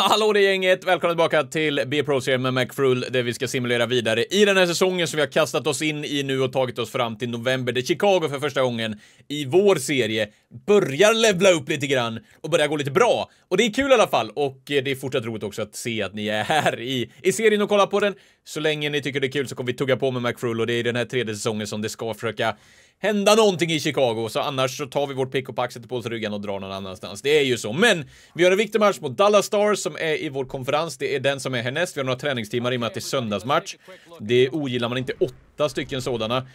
Hallå det gänget! Välkomna tillbaka till B-Pro-serien med McFrull där vi ska simulera vidare i den här säsongen som vi har kastat oss in i nu och tagit oss fram till november där Chicago för första gången i vår serie börjar levla upp lite grann och börjar gå lite bra. Och det är kul i alla fall och det är fortsatt roligt också att se att ni är här i, i serien och kollar på den. Så länge ni tycker det är kul så kommer vi tugga på med McFrull och det är den här tredje säsongen som det ska försöka hända någonting i Chicago, så annars så tar vi vårt pick och pack, sätter på oss ryggen och drar någon annanstans. Det är ju så. Men vi har en viktig match mot Dallas Stars som är i vår konferens. Det är den som är härnäst. Vi har några träningstimmar i och med att det är söndagsmatch. Det ogillar man inte åtta stycken sådana.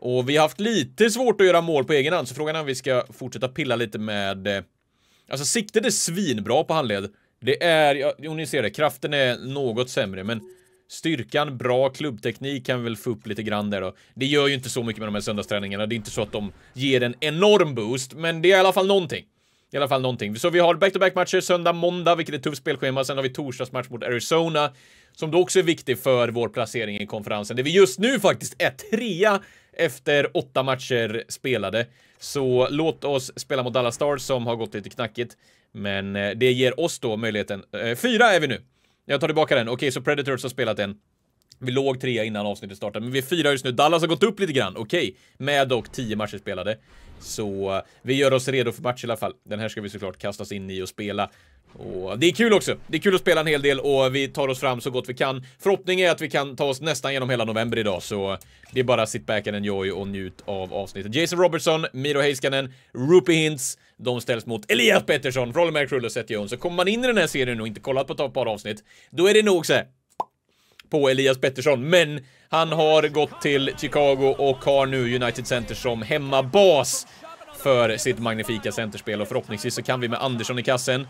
Och vi har haft lite svårt att göra mål på egen hand, så frågan är om vi ska fortsätta pilla lite med... Eh, alltså siktet är svinbra på handled. Det är, ja, ni ser det, kraften är något sämre, men Styrkan, bra klubbteknik kan vi väl få upp lite grann där då. Det gör ju inte så mycket med de här söndagsträningarna. Det är inte så att de ger en enorm boost, men det är i alla fall någonting. I alla fall någonting. Så vi har back-to-back matcher söndag, måndag, vilket är tufft spelschema. Sen har vi torsdagsmatch mot Arizona, som då också är viktig för vår placering i konferensen, där vi just nu faktiskt är trea efter åtta matcher spelade. Så låt oss spela mot Dallas Stars som har gått lite knackigt. Men eh, det ger oss då möjligheten. Eh, fyra är vi nu. Jag tar tillbaka den. Okej, okay, så Predators har spelat en. Vi låg trea innan avsnittet startade, men vi är fyra just nu. Dallas har gått upp lite grann, okej. Okay. Med dock tio matcher spelade. Så eh, vi gör oss redo för match i alla fall. Den här ska vi såklart kastas in i och spela. Och det är kul också. Det är kul att spela en hel del och vi tar oss fram så gott vi kan. Förhoppningen är att vi kan ta oss nästan genom hela november idag, så eh, det är bara sit back and enjoy och njut av avsnittet. Jason Robertson, Miro Heiskanen, Rupie Hintz, de ställs mot Elias Pettersson, Rolle McCrull och Seth Jones. Så kommer man in i den här serien och inte kollat på ett par avsnitt, då är det nog så här, på Elias Pettersson, men han har gått till Chicago och har nu United Center som hemmabas för sitt magnifika centerspel och förhoppningsvis så kan vi med Andersson i kassen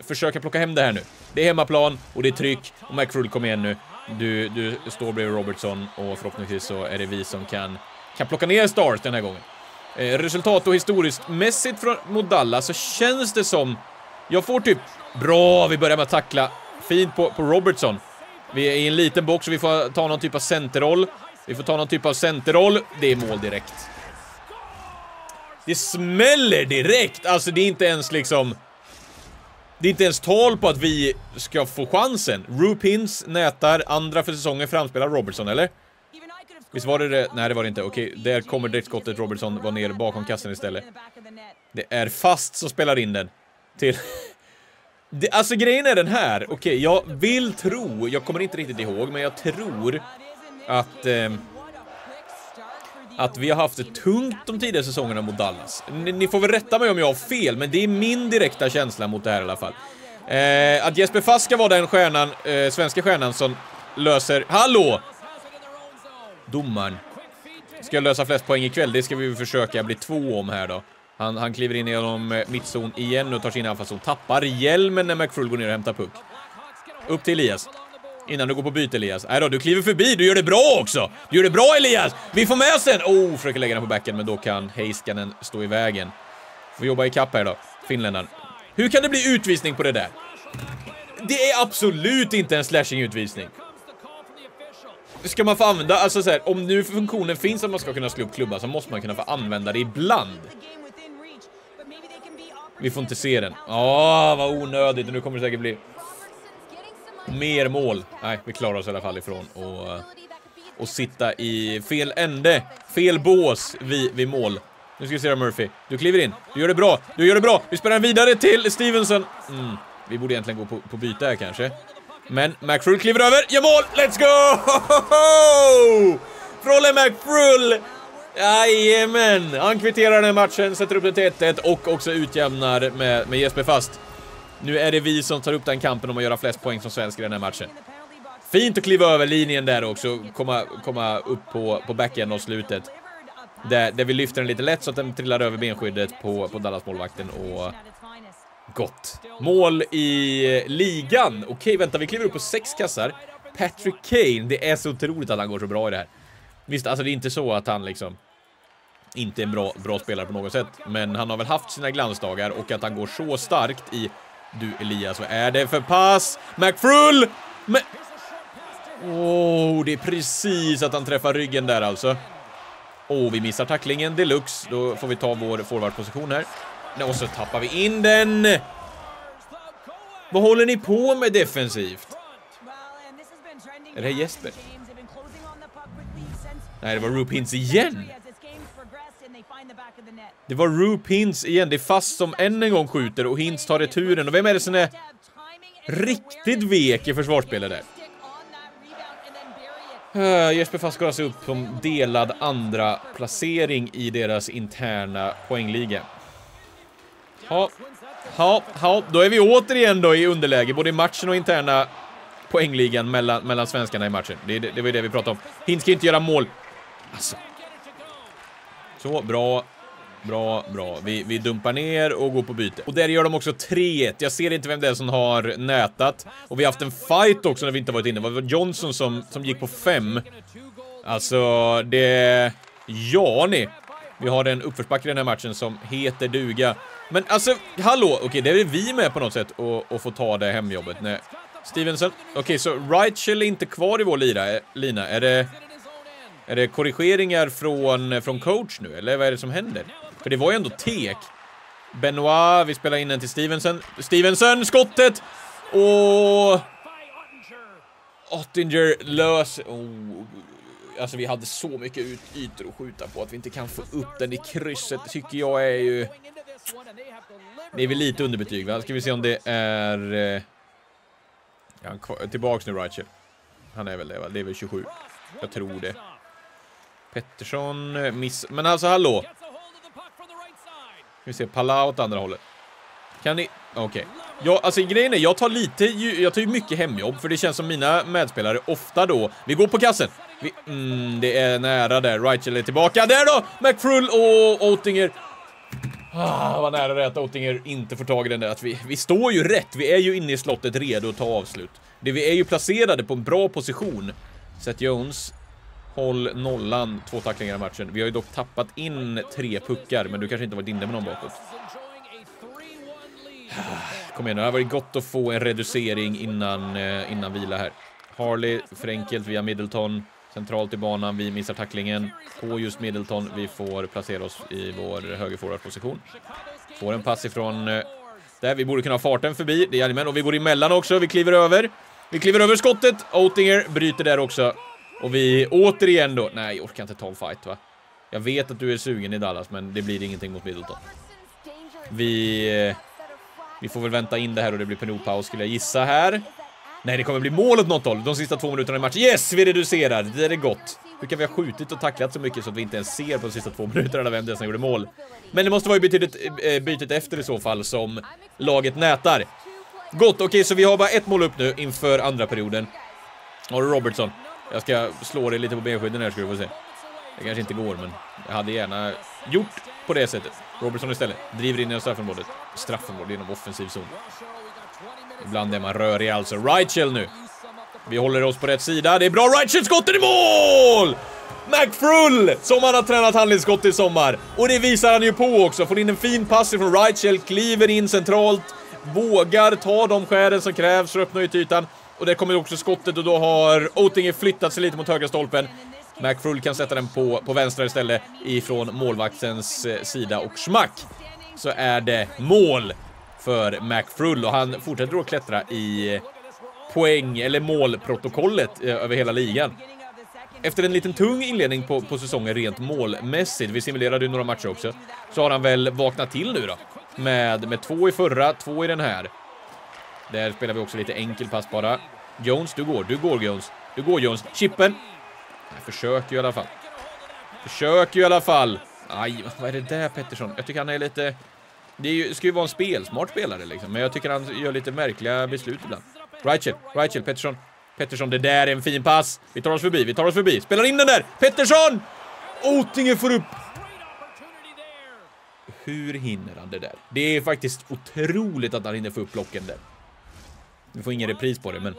försöka plocka hem det här nu. Det är hemmaplan och det är tryck och McCrull kom igen nu. Du, du står bredvid Robertson och förhoppningsvis så är det vi som kan, kan plocka ner Stars den här gången. Eh, resultat och historiskt mässigt från, mot Dallas så känns det som... Jag får typ... Bra, vi börjar med att tackla. Fint på, på Robertson. Vi är i en liten box och vi får ta någon typ av centerroll. Vi får ta någon typ av centerroll. Det är mål direkt. Det smäller direkt! Alltså det är inte ens liksom... Det är inte ens tal på att vi ska få chansen. Rupins nätar andra för säsongen framspelar Robertson, eller? Visst var det det? Nej, det var det inte. Okej, där kommer direktskottet. Robertson var ner bakom kassen istället. Det är fast som spelar in den. Till... Det, alltså grejen är den här. Okej, jag vill tro, jag kommer inte riktigt ihåg, men jag tror att... Eh, att vi har haft det tungt de tidigare säsongerna mot Dallas. Ni, ni, får väl rätta mig om jag har fel, men det är min direkta känsla mot det här i alla fall. Eh, att Jesper Fast ska vara den stjärnan, eh, svenska stjärnan som löser... Hallå! Domaren. Ska lösa flest poäng ikväll, det ska vi försöka bli två om här då. Han, han kliver in genom eh, mittzon igen och tar sin anfallszon. Tappar hjälmen när McFrull går ner och hämtar puck. Upp till Elias. Innan du går på byte Elias. Nej då, du kliver förbi, du gör det bra också! Du gör det bra Elias! Vi får med oss den! Oh, försöker lägga den på backen, men då kan Heiskanen stå i vägen. Får jobba i kapp här då, finländaren. Hur kan det bli utvisning på det där? Det är absolut inte en slashing-utvisning. Ska man få använda, alltså så här, om nu funktionen finns att man ska kunna slå upp klubban så måste man kunna få använda det ibland. Vi får inte se den. Åh, vad onödigt. Nu kommer det säkert bli mer mål. Nej, vi klarar oss i alla fall ifrån och, eh, och sitta i fel ände, fel bås vid, vid mål. Nu ska vi se då Murphy. Du kliver in. Du gör det bra. Du gör det bra. Vi spelar vidare till Stevenson. Mm. Vi borde egentligen gå på, på byte här kanske. Men McFrull kliver över. Gör mål! Let's go! Frolle McFrull! Jajamän! Han kvitterar den här matchen, sätter upp den till 1-1 och också utjämnar med, med Jesper Fast. Nu är det vi som tar upp den kampen om att göra flest poäng som svensk i den här matchen. Fint att kliva över linjen där också, komma, komma upp på, på backen och slutet. Där, där vi lyfter den lite lätt så att den trillar över benskyddet på, på Dallas-målvakten och... Gott. Mål i eh, ligan. Okej, vänta, vi kliver upp på sex kassar. Patrick Kane, det är så otroligt att han går så bra i det här. Visst, alltså det är inte så att han liksom inte är en bra, bra spelare på något sätt, men han har väl haft sina glansdagar och att han går så starkt i du Elias, vad är det för pass? McFrull! Men... Åh, oh, det är precis att han träffar ryggen där alltså. Åh, oh, vi missar tacklingen deluxe. Då får vi ta vår forwardposition här. Och så tappar vi in den! Vad håller ni på med defensivt? Är det här Jesper? Nej, det var Rupins igen. Det var Roop Hintz igen. Det är fast som än en gång skjuter och Hintz tar returen. Och vem är det som är riktigt vek i försvarsspelet där? Uh, Jesper Fast går alltså upp som delad andra placering i deras interna poängliga. Ja, ja, ja, då är vi återigen då i underläge, både i matchen och interna poängligan mellan, mellan svenskarna i matchen. Det, det, det var ju det vi pratade om. Hintz ska inte göra mål. Alltså. Så, bra. Bra, bra. Vi, vi dumpar ner och går på byte. Och där gör de också 3-1. Jag ser inte vem det är som har nätat. Och vi har haft en fight också när vi inte varit inne. Det var Johnson som, som gick på 5. Alltså, det... Ja, ni. Vi har en uppförsbacke i den här matchen som heter duga. Men alltså, hallå! Okej, det är vi med på något sätt och, få ta det hemjobbet. Nej. Stevenson. Okej, så Reichel är inte kvar i vår lira, eh, lina. Är det... Är det korrigeringar från, från coach nu, eller vad är det som händer? För det var ju ändå tek. Benoit, vi spelar in den till Stevenson. Stevenson, skottet! Och... Ottinger lös... Oh. Alltså vi hade så mycket ut ytor att skjuta på att vi inte kan få upp den i krysset tycker jag är ju... Det är väl lite underbetyg va? Ska vi se om det är... Eh... Ja, han tillbaks nu Reichel. Han är väl det va? Det är väl 27. Jag tror det. Pettersson eh, miss... Men alltså hallå! Ska Vi se, Palau åt andra hållet. Kan ni... Okej. Okay. Ja, alltså grejen är, jag tar lite... Jag tar ju mycket hemjobb, för det känns som mina medspelare ofta då... Vi går på kassen! Vi, mm, det är nära där. Reichel är tillbaka. Där då! McFrull och Otinger. Ah, vad nära det är att Otinger inte får tag i den där. Att vi, vi står ju rätt. Vi är ju inne i slottet redo att ta avslut. Det vi är ju placerade på en bra position. Seth Jones Håll nollan, två tacklingar i matchen. Vi har ju dock tappat in tre puckar, men du kanske inte varit inne med någon bakåt. Kom igen nu, det har varit gott att få en reducering innan, eh, innan vila här. Harley för enkelt via Middleton. Centralt i banan, vi missar tacklingen på just Middleton. Vi får placera oss i vår högerforwardposition. Får en pass ifrån eh, där. Vi borde kunna ha farten förbi. Det är jajamän. Och vi går emellan också. Vi kliver över. Vi kliver över skottet. Otinger bryter där också. Och vi återigen då... Nej, jag orkar inte ta en fight va? Jag vet att du är sugen i Dallas, men det blir ingenting mot Middleton. Vi... Eh, vi får väl vänta in det här och det blir penalpaus skulle jag gissa här. Nej, det kommer bli mål åt något håll. De sista två minuterna i matchen. Yes, vi reducerar. Det är gott. Hur kan vi ha skjutit och tacklat så mycket så att vi inte ens ser på de sista två minuterna vem det är som gjorde mål? Men det måste vara betydligt äh, bytet efter i så fall som laget nätar. Gott, okej, okay, så vi har bara ett mål upp nu inför andra perioden. Och Robertson. Jag ska slå dig lite på benskydden här ska du få se. Det kanske inte går, men jag hade gärna gjort på det sättet. Robertson istället. Driver in i straffområdet. Straffområdet genom offensiv zon. Ibland är man rörig alltså. Reichel nu. Vi håller oss på rätt sida. Det är bra Reichel, skottet i mål! McFrull, som han har tränat handledsskott i sommar. Och det visar han ju på också. Får in en fin pass från Reichel, kliver in centralt, vågar ta de skären som krävs för att öppna ytytan. Och där kommer också skottet och då har Otinger flyttat sig lite mot högra stolpen. McFrull kan sätta den på, på vänstra istället ifrån målvaktens eh, sida och smack så är det mål för McFrull och han fortsätter att klättra i eh, poäng eller målprotokollet eh, över hela ligan. Efter en liten tung inledning på, på säsongen rent målmässigt, vi simulerade ju några matcher också, så har han väl vaknat till nu då. Med, med två i förra, två i den här. Där spelar vi också lite enkel pass bara. Jones, du går, du går Jones. Du går Jones. Chippen. Jag försöker ju i alla fall. Försöker ju i alla fall. Aj, vad är det där Pettersson? Jag tycker han är lite... Det är ju, ska ju vara en spelsmart spelare liksom, men jag tycker han gör lite märkliga beslut ibland. Reichel, Reichel, Pettersson. Pettersson, det där är en fin pass. Vi tar oss förbi, vi tar oss förbi. Spelar in den där! Pettersson! Otinge får upp... Hur hinner han det där? Det är faktiskt otroligt att han hinner få upp blocken där. Vi får ingen repris på det, men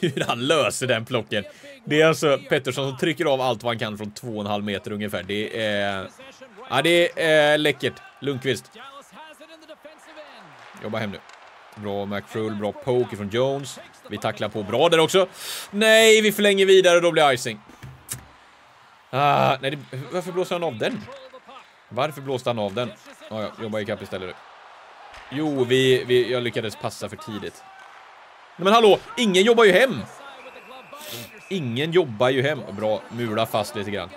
hur han löser den plocken. Det är alltså Pettersson som trycker av allt vad han kan från två och en halv meter ungefär. Det är... Ja, det är eh, läckert. Lundqvist. Jobba hem nu. Bra McFrull, bra poke från Jones. Vi tacklar på bra där också. Nej, vi förlänger vidare och då blir icing. Ah, nej, det, varför blåser han av den? Varför blåste han av den? Ah, ja, jobba ikapp istället nu. Jo, vi, vi, jag lyckades passa för tidigt. Nej, men hallå, ingen jobbar ju hem! Ingen jobbar ju hem. Bra, mula fast lite grann.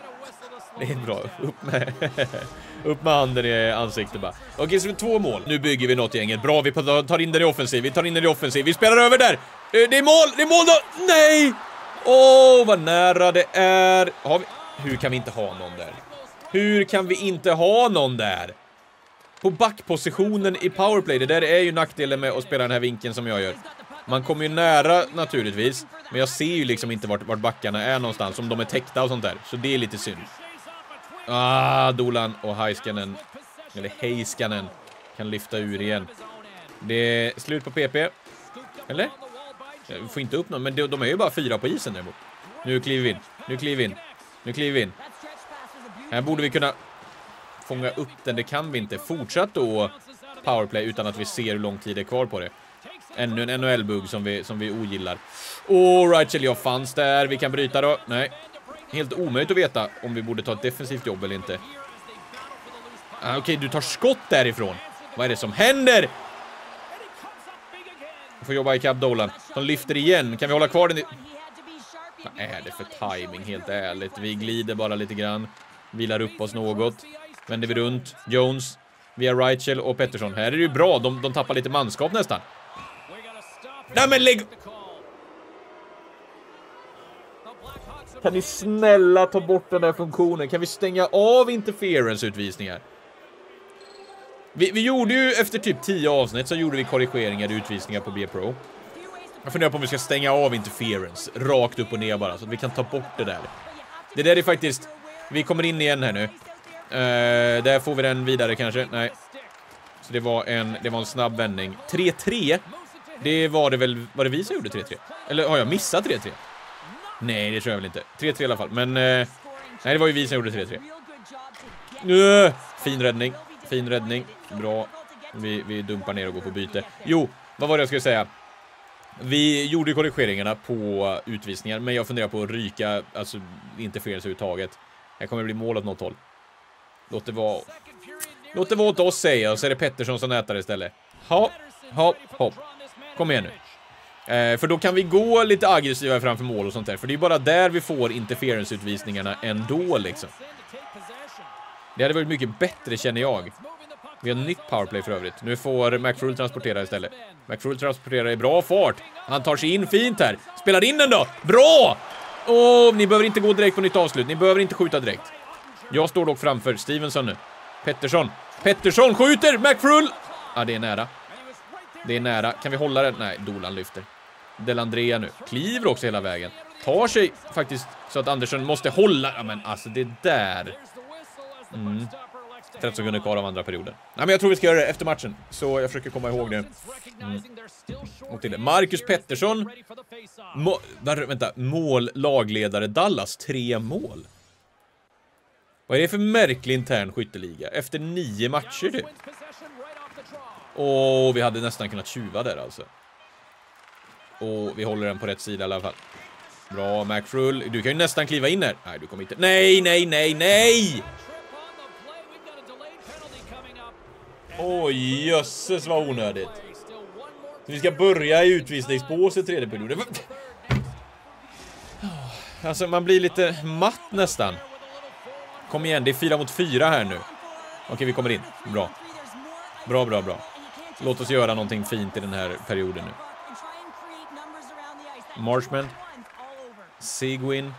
Det är bra. Upp med, upp med handen i ansiktet bara. Okej, så två mål. Nu bygger vi något gänget. Bra, vi tar in den i offensiv. Vi tar in den i offensiv. Vi spelar över där. Eh, det är mål! Det är mål då! Nej! Åh, oh, vad nära det är. Har vi... Hur kan vi inte ha någon där? Hur kan vi inte ha någon där? På backpositionen i powerplay, det där är ju nackdelen med att spela den här vinkeln som jag gör. Man kommer ju nära naturligtvis, men jag ser ju liksom inte vart, vart backarna är någonstans, om de är täckta och sånt där. Så det är lite synd. Ah, Dolan och Heiskanen, eller Heiskanen, kan lyfta ur igen. Det är slut på PP. Eller? Jag får inte upp någon, men de, de är ju bara fyra på isen däremot. Nu kliver vi in, nu kliver vi in, nu kliver vi in. Här borde vi kunna fånga upp den, det kan vi inte. Fortsatt då powerplay utan att vi ser hur lång tid det är kvar på det. Ännu en NHL-bugg som vi, som vi ogillar. Åh, Rachel, jag fanns där. Vi kan bryta då. Nej. Helt omöjligt att veta om vi borde ta ett defensivt jobb eller inte. Ah, Okej, okay, du tar skott därifrån. Vad är det som händer? Vi får jobba i Dolan. De lyfter igen. Kan vi hålla kvar den i... Vad är det för timing helt ärligt? Vi glider bara lite grann. Vilar upp oss något. Vänder vi runt. Jones. Via Reichel och Pettersson. Här är det ju bra. De, de tappar lite manskap nästan. Nej men lägg... Kan ni snälla ta bort den där funktionen? Kan vi stänga av interference-utvisningar? Vi, vi, gjorde ju efter typ 10 avsnitt så gjorde vi korrigeringar i utvisningar på B-Pro. Jag funderar på om vi ska stänga av interference rakt upp och ner bara så att vi kan ta bort det där. Det där är faktiskt... Vi kommer in igen här nu. Uh, där får vi den vidare kanske. Nej. Så det var en, det var en snabb vändning. 3-3 det var det väl, var det vi som gjorde 3-3? Eller har jag missat 3-3? Nej, det tror jag väl inte. 3-3 i alla fall, men... Eh, nej, det var ju vi som gjorde 3-3. Uh, fin räddning, fin räddning. Bra. Vi, vi dumpar ner och går på byte. Jo, vad var det jag skulle säga? Vi gjorde korrigeringarna på utvisningar, men jag funderar på att ryka, alltså inte fel överhuvudtaget. Här kommer det bli mål åt något håll. Låt det vara... Låt det vara åt oss säger jag, så är det Pettersson som nätar istället. Hopp, hopp, hopp. Kom igen nu. Eh, för då kan vi gå lite aggressivare framför mål och sånt där. För det är bara där vi får interference-utvisningarna ändå liksom. Det hade varit mycket bättre känner jag. Vi har nytt powerplay för övrigt. Nu får McFrull transportera istället. McFrull transporterar i bra fart. Han tar sig in fint här. Spelar in den då! Bra! Åh, ni behöver inte gå direkt på nytt avslut. Ni behöver inte skjuta direkt. Jag står dock framför Stevenson nu. Pettersson. Pettersson skjuter! McFrull! Ja, det är nära. Det är nära. Kan vi hålla den? Nej, Dolan lyfter. Delandrea nu. Kliver också hela vägen. Tar sig faktiskt så att Andersson måste hålla. Ja, men alltså det där. Mm. 13 sekunder kvar av andra perioden. Nej, men jag tror vi ska göra det efter matchen. Så jag försöker komma ihåg det. Mm. Och till det. Marcus Pettersson. Må vänta, mål lagledare Dallas. Tre mål. Vad är det för märklig intern skytteliga? Efter nio matcher, du. Och vi hade nästan kunnat tjuva där alltså. Och vi håller den på rätt sida i alla fall. Bra, McFrull. Du kan ju nästan kliva in här. Nej, du kommer inte... Nej, nej, nej, nej! Oj, jösses vad onödigt. vi ska börja i utvisningsbås i tredje perioden. Alltså, man blir lite matt nästan. Kom igen, det är fyra mot fyra här nu. Okej, vi kommer in. Bra. Bra, bra, bra. Låt oss göra någonting fint i den här perioden nu. Marshman. Seguin.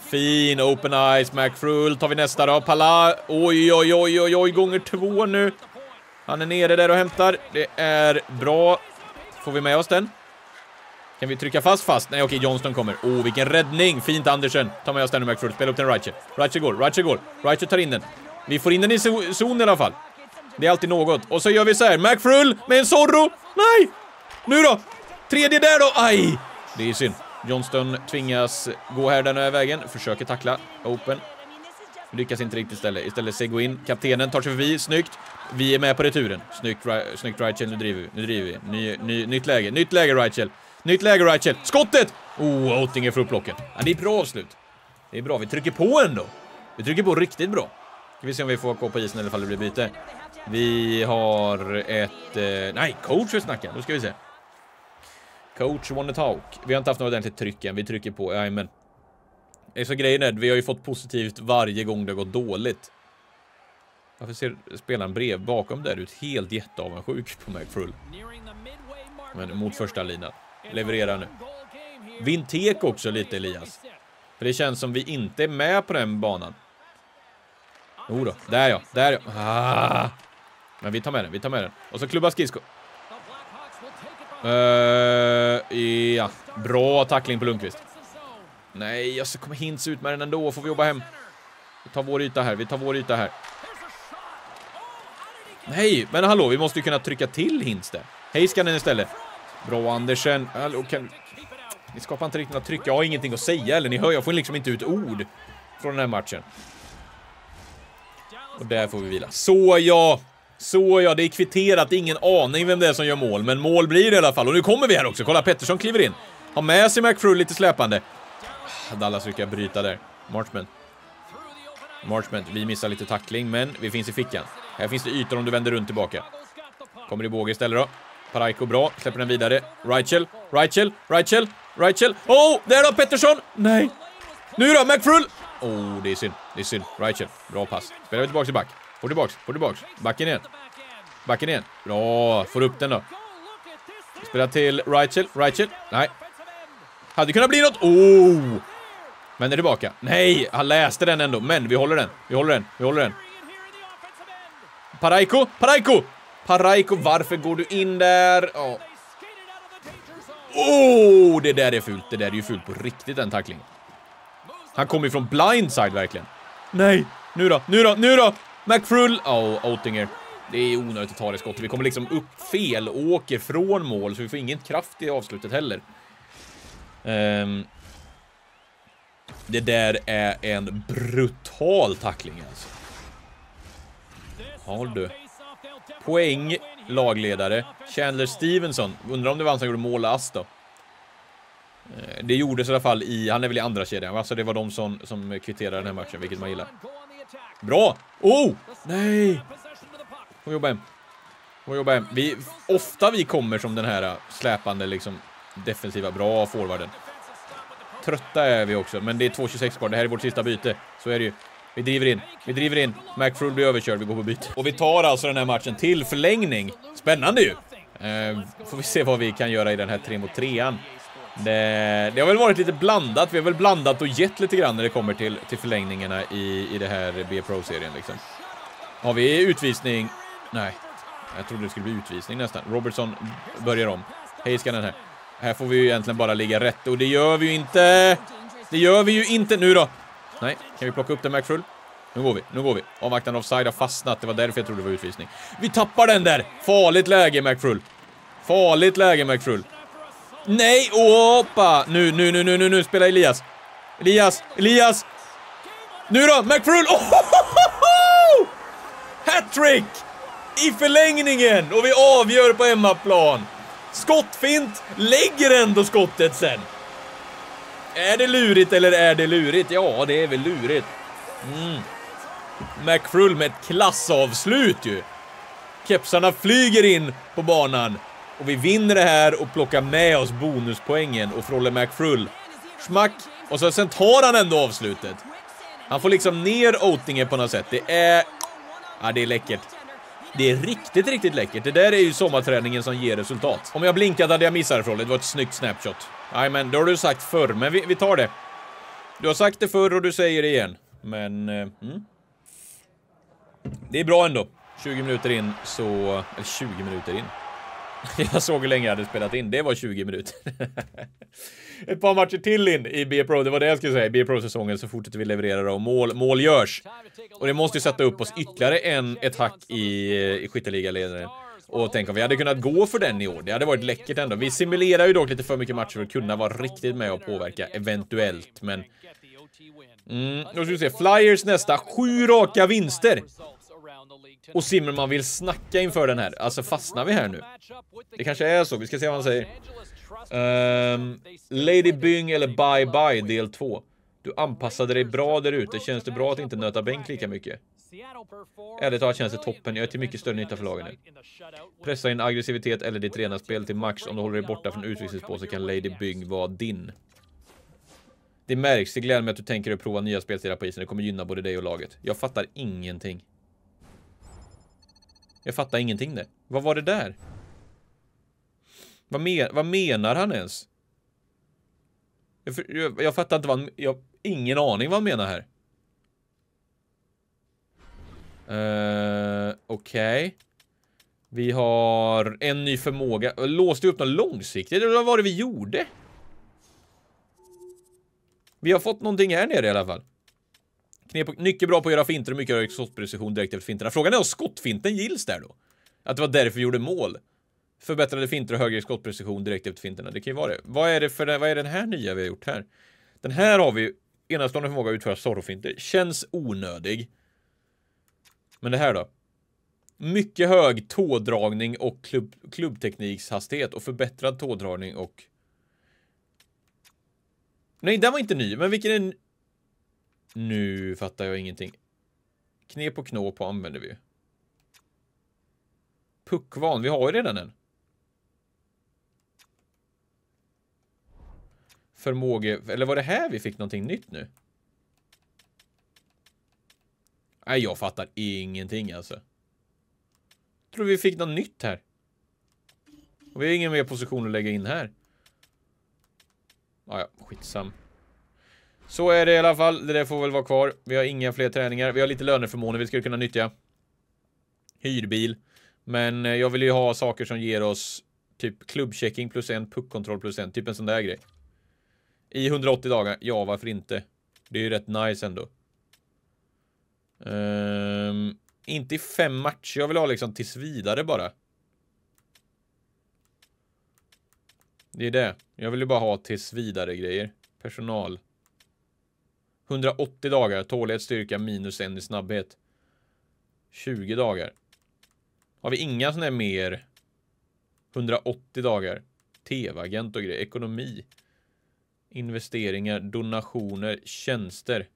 Fin open eyes, McFrull. Tar vi nästa då. Pala. Oj, oj, oj, oj, oj, gånger två nu. Han är nere där och hämtar. Det är bra. Får vi med oss den? Kan vi trycka fast fast? Nej, okej, Johnston kommer. Oh, vilken räddning! Fint, Andersen. Ta med oss den nu, McFrull. Spela upp den Reicher. Reicher går, Reicher går. Reicher tar in den. Vi får in den i zon i alla fall. Det är alltid något. Och så gör vi så här. McFrull med en Zorro. Nej! Nu då! Tredje där då! Aj! Det är synd. Johnston tvingas gå här den här vägen. Försöker tackla. Open. Lyckas inte riktigt istället. Istället Seguin. Kaptenen tar sig förbi. Snyggt. Vi är med på returen. Snyggt, snyggt Reichel. Nu driver vi. Nu driver vi. Ny, ny, nytt läge. Nytt läge Reichel. Nytt läge Reichel. Skottet! Oh, Oettinger får upp blocket. Ja, det är bra avslut. Det är bra. Vi trycker på ändå. Vi trycker på riktigt bra. Ska vi se om vi får gå på isen eller ifall det blir byte. Vi har ett... Eh, nej, coach vill snacka. Då ska vi se. Coach wanna talk. Vi har inte haft något ordentligt tryck än. Vi trycker på. Jajamän. Det är så grejen är, vi har ju fått positivt varje gång det har gått dåligt. Varför ser spelaren brev bakom där ut helt jätteavundsjuk på McFrull? Men mot första linan. Leverera nu. Vintek också lite Elias. För det känns som vi inte är med på den banan. Jo då, där ja, där ja. Ah. Men vi tar med den, vi tar med den. Och så klubba skridsko. Uh, eh, ja, bra tackling på Lundqvist. Nej, alltså, jag ska komma hints ut med den ändå. Får vi jobba hem. Vi tar vår yta här, vi tar vår yta här. Nej, men hallå, vi måste ju kunna trycka till hints där. Heiskanen istället. Bra Andersen. Hallå, kan... Ni skapar inte riktigt några tryck. Jag har ingenting att säga, eller ni hör, jag får liksom inte ut ord från den här matchen. Och där får vi vila. Så ja! Så ja, det är kvitterat. Ingen aning vem det är som gör mål, men mål blir det i alla fall. Och nu kommer vi här också. Kolla, Pettersson kliver in. Har med sig McFrull lite släpande. Dallas lyckas bryta där. Marchman. Marchman, vi missar lite tackling, men vi finns i fickan. Här finns det ytor om du vänder runt tillbaka. Kommer i båge istället då. Paraiko bra, släpper den vidare. Reichel, Reichel, Reichel, Reichel. Oh, där då Pettersson! Nej. Nu då, McFrull! Oh, det är synd. Det är synd. Reichel, bra pass. Spelar vi tillbaka till back. Får tillbaks, får tillbaks. Backen igen. Backen igen. Bra, får upp den då. Spelar till Reichel, Reichel. Nej. Hade kunnat bli något. Oh! Men är tillbaka. Nej, han läste den ändå. Men vi håller den. Vi håller den. Vi håller den. Paraiko, Paraiko! Paraiko, varför går du in där? Oh. oh, det där är fult. Det där är ju fult på riktigt, den tacklingen. Han kommer ju från blindside verkligen. Nej, nu då, nu då, nu då! McFrull! Oh, Oettinger. Det är onödigt att ta det skottet. Vi kommer liksom upp fel, åker från mål, så vi får ingen kraft i avslutet heller. Um, det där är en brutal tackling alltså. Har du. Poäng, lagledare. Chandler Stevenson. Undrar om det var han som gjorde mål ass då. Eh, det gjordes i alla fall i, han är väl i andra kedjan, alltså det var de som, som kvitterade den här matchen, vilket man gillar. Bra! Oh! Nej! Får jobba hem. Får jobba hem. Vi, ofta vi kommer som den här släpande liksom defensiva, bra forwarden. Trötta är vi också, men det är 2.26 kvar, det här är vårt sista byte. Så är det ju. Vi driver in, vi driver in. McFrull blir överkörd, vi går på byte. Och vi tar alltså den här matchen till förlängning. Spännande ju! Eh, får vi se vad vi kan göra i den här 3 mot 3an. Det, det, har väl varit lite blandat. Vi har väl blandat och gett lite grann när det kommer till, till förlängningarna i, i det här B-Pro-serien liksom. Har vi utvisning? Nej. Jag trodde det skulle bli utvisning nästan. Robertson börjar om. Hej ska den här. Här får vi ju egentligen bara ligga rätt och det gör vi ju inte. Det gör vi ju inte nu då. Nej, kan vi plocka upp den McFrull? Nu går vi, nu går vi. Avvaktande offside har fastnat, det var därför jag trodde det var utvisning. Vi tappar den där! Farligt läge McFrull. Farligt läge McFrull. Nej, hoppa! Nu, nu, nu, nu, nu, nu spelar Elias. Elias, Elias! Nu då, McFrull! Oh, Hattrick! I förlängningen! Och vi avgör på hemmaplan. Skottfint, lägger ändå skottet sen. Är det lurigt eller är det lurigt? Ja, det är väl lurigt. Mm. McFrull med ett klassavslut ju. Kepsarna flyger in på banan. Och vi vinner det här och plockar med oss bonuspoängen och Frolle McFrull. Schmack! Och så, sen tar han ändå avslutet. Han får liksom ner Otinge på något sätt. Det är... Ja, det är läckert. Det är riktigt, riktigt läckert. Det där är ju sommarträningen som ger resultat. Om jag blinkade hade jag missat det, Frolle. Det var ett snyggt snapshot. Nej, men det har du sagt förr, men vi, vi, tar det. Du har sagt det förr och du säger det igen. Men... Eh, mm. Det är bra ändå. 20 minuter in så... Eller 20 minuter in. Jag såg hur länge jag hade spelat in. Det var 20 minuter. Ett par matcher till in i B-Pro. Det var det jag skulle säga. B-Pro-säsongen så fortsätter vi leverera och mål, mål görs. Och det måste ju sätta upp oss ytterligare en, ett hack i, i skytteligaledaren. Och tänk om vi hade kunnat gå för den i år. Det hade varit läckert ändå. Vi simulerar ju dock lite för mycket matcher för att kunna vara riktigt med och påverka, eventuellt. Men... Mm, då ska vi se. Flyers nästa. Sju raka vinster. Och Zimmerman vill snacka inför den här. Alltså fastnar vi här nu? Det kanske är så. Vi ska se vad han säger. Um, Lady Byng eller Bye Bye del 2. Du anpassade dig bra där ute. Känns det bra att inte nöta bänk lika mycket? Ärligt talat känns det toppen. Jag är till mycket större nytta för lagen nu. Pressa in aggressivitet eller ditt rena spel till max. Om du håller dig borta från utvisningsbåset kan Lady Byng vara din. Det märks, det gläder mig att du tänker att prova nya spelstilar på isen. Det kommer gynna både dig och laget. Jag fattar ingenting. Jag fattar ingenting där. Vad var det där? Vad, men, vad menar han ens? Jag, jag, jag fattar inte vad han... Jag har ingen aning vad han menar här. Uh, Okej. Okay. Vi har en ny förmåga. Eh, låste upp något långsiktigt? Eller vad var det vi gjorde? Vi har fått någonting här nere i alla fall. Knep, mycket bra på att göra finter och mycket högre skottprecision direkt efter finterna. Frågan är om skottfinten gills där då? Att det var därför vi gjorde mål. Förbättrade finter och högre skottprecision direkt efter finterna. Det kan ju vara det. Vad är det för vad är den här nya vi har gjort här? Den här har vi enastående förmåga att utföra sorrofinter. Känns onödig. Men det här då? Mycket hög tådragning och klubb, klubbteknikshastighet och förbättrad tådragning och... Nej, den var inte ny, men vilken är... Nu fattar jag ingenting. Knep och knåp använder vi. ju. Puckvan, vi har ju redan en. Förmåge... Eller var det här vi fick någonting nytt nu? Nej, jag fattar ingenting alltså. Tror vi fick något nytt här. Och vi har ingen mer position att lägga in här. Ah, ja, skitsam. Så är det i alla fall. Det där får väl vara kvar. Vi har inga fler träningar. Vi har lite löneförmåner vi skulle kunna nyttja. Hyrbil. Men eh, jag vill ju ha saker som ger oss typ klubbchecking plus en, puckkontroll plus en. Typ en sån där grej. I 180 dagar. Ja, varför inte? Det är ju rätt nice ändå. Um, inte i fem matcher. Jag vill ha liksom tills vidare bara. Det är det. Jag vill ju bara ha tills vidare grejer. Personal. 180 dagar. Tålighet, styrka, minus en i snabbhet. 20 dagar. Har vi inga sådana här mer 180 dagar? TV-agent och grejer. Ekonomi. Investeringar, donationer, tjänster.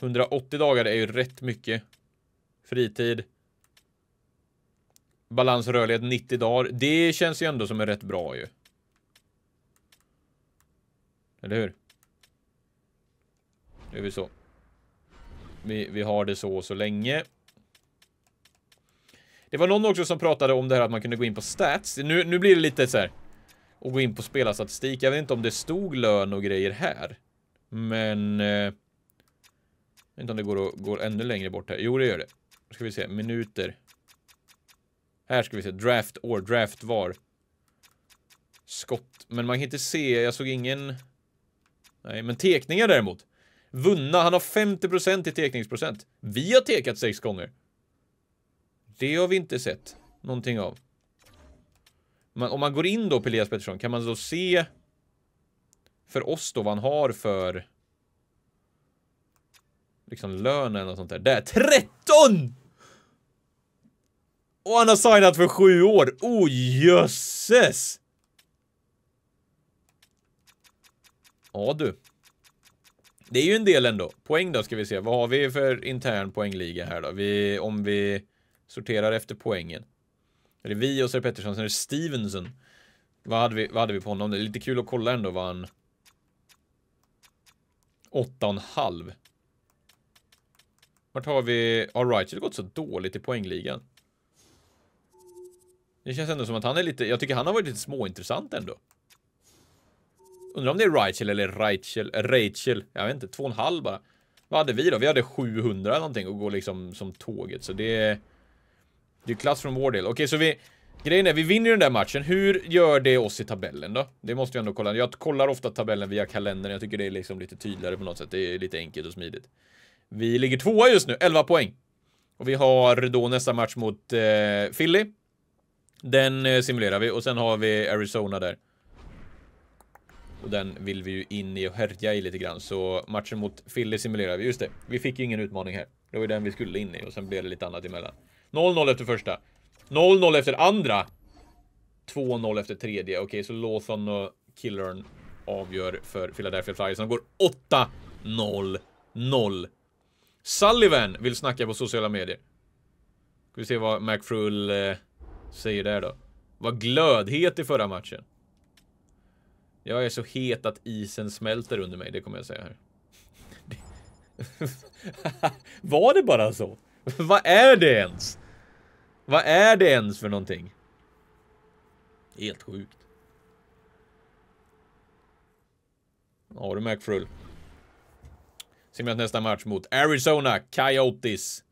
180 dagar är ju rätt mycket. Fritid. Balans, rörlighet, 90 dagar. Det känns ju ändå som är rätt bra ju. Eller hur? Nu är vi så. Vi, vi har det så så länge. Det var någon också som pratade om det här att man kunde gå in på stats. Nu, nu blir det lite så här. Och gå in på spelarstatistik. Jag vet inte om det stod lön och grejer här. Men... Eh, vet inte om det går, och, går ännu längre bort här. Jo, det gör det. Nu ska vi se. Minuter. Här ska vi se. Draft år. Draft var. Skott. Men man kan inte se. Jag såg ingen... Nej, men tekningar däremot. Vunna. Han har 50% i tekningsprocent. Vi har tekat sex gånger. Det har vi inte sett någonting av. Men om man går in då på Elias Pettersson, kan man då se för oss då vad han har för liksom lön eller något sånt där. Där, 13! Och han har signat för sju år. Oh jösses! Ja du. Det är ju en del ändå. Poäng då ska vi se. Vad har vi för intern poängliga här då? Vi, om vi sorterar efter poängen. Är Det vi och Sir Pettersson, sen är det Stevenson. Vad hade vi, vad hade vi på honom? Det är lite kul att kolla ändå vad han... 8,5. Vart har vi... Alright, det har gått så dåligt i poängligan. Det känns ändå som att han är lite... Jag tycker han har varit lite småintressant ändå. Undrar om det är Rachel eller Rachel, eh, Rachel. Jag vet inte, 2,5 bara. Vad hade vi då? Vi hade 700 någonting och går liksom som tåget. Så det är... Det är klass från vår del. Okej, så vi... Grejen är, vi vinner den där matchen. Hur gör det oss i tabellen då? Det måste jag ändå kolla. Jag kollar ofta tabellen via kalendern. Jag tycker det är liksom lite tydligare på något sätt. Det är lite enkelt och smidigt. Vi ligger tvåa just nu, 11 poäng. Och vi har då nästa match mot eh, Philly. Den eh, simulerar vi och sen har vi Arizona där. Och den vill vi ju in i och härja i lite grann. Så matchen mot Philly simulerar vi. Just det, vi fick ju ingen utmaning här. Det var ju den vi skulle in i och sen blev det lite annat emellan. 0-0 efter första. 0-0 efter andra. 2-0 efter tredje. Okej, okay, så Lawson och Killern avgör för Philadelphia Flyers. De går 8-0-0. Sullivan vill snacka på sociala medier. Ska vi se vad McFrull eh, säger där då. Var glödhet i förra matchen. Jag är så het att isen smälter under mig, det kommer jag säga här. Var det bara så? Vad är det ens? Vad är det ens för någonting? Helt sjukt. Ja du McFrull. Simmat nästa match mot Arizona Coyotes.